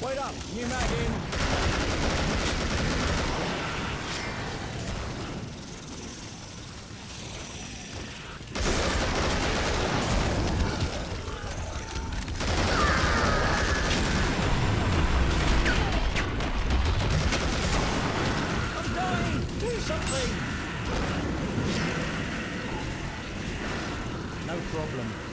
Wait up! New mag in! I'm dying! Do something! No problem.